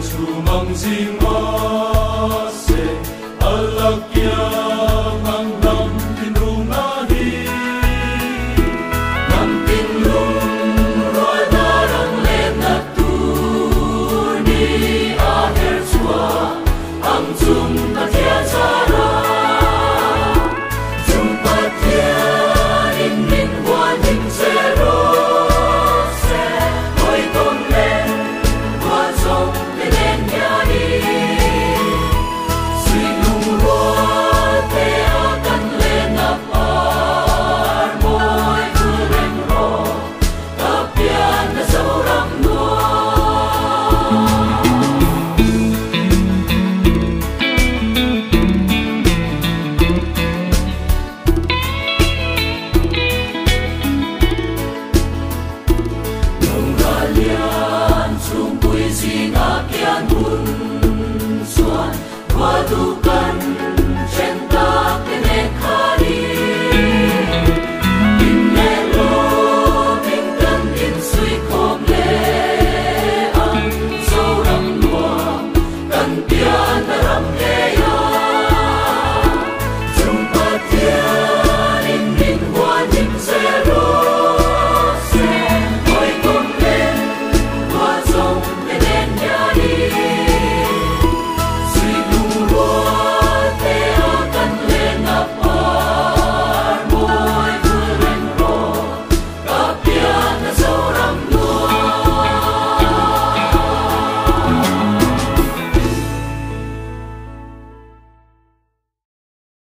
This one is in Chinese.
逐梦即我。Quando